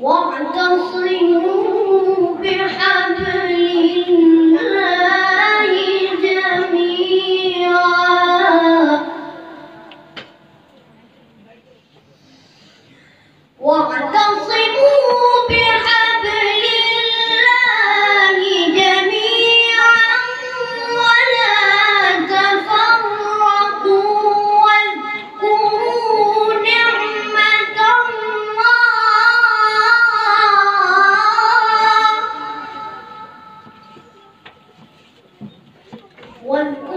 واعتصموا بحبل الله جميعا. cuerpo